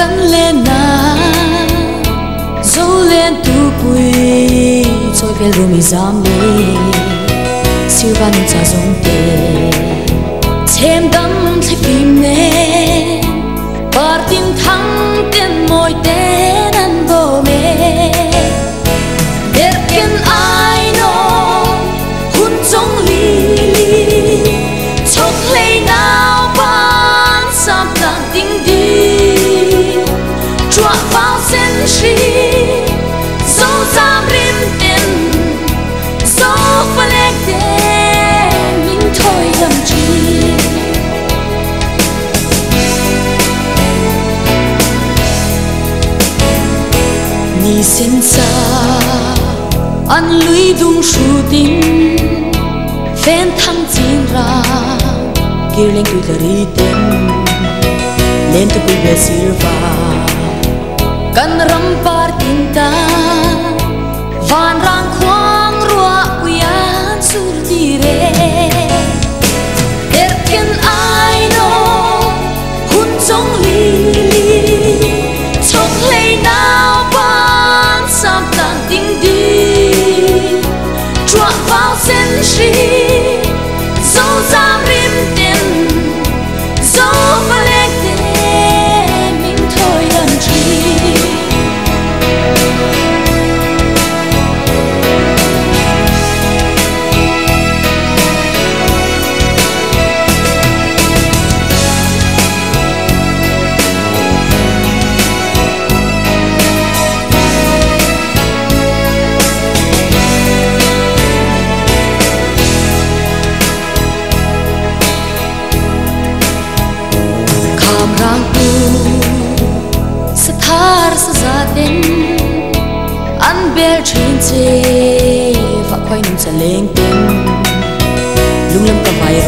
kan lên na zo lên tu pui choi pel ru đi zam văn sir ban cha thêm te chem dam thipim ne partin thắng ten moi tên ni an lui dung shu tin fen thăng chin ra. Kirling tu tari ten len tu pi be silva kan ram par tin ta van rang khu biết chuyện gì và quay khoi sẽ lên leng ten lung lam ka vai